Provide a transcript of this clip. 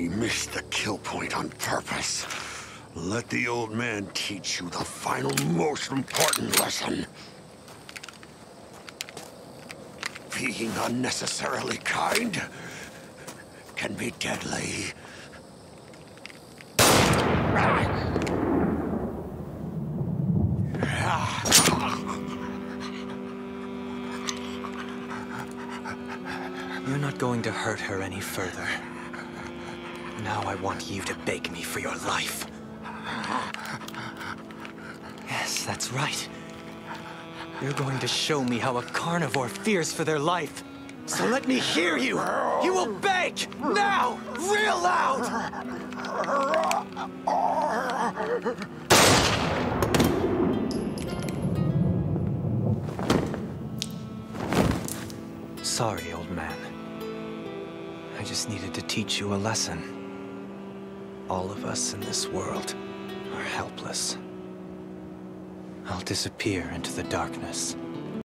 He missed the kill point on purpose. Let the old man teach you the final, most important lesson. Being unnecessarily kind can be deadly. You're not going to hurt her any further. Now I want you to beg me for your life. Yes, that's right. You're going to show me how a carnivore fears for their life. So let me hear you! You will beg! Now! Real loud! Sorry, old man. I just needed to teach you a lesson. All of us in this world are helpless. I'll disappear into the darkness.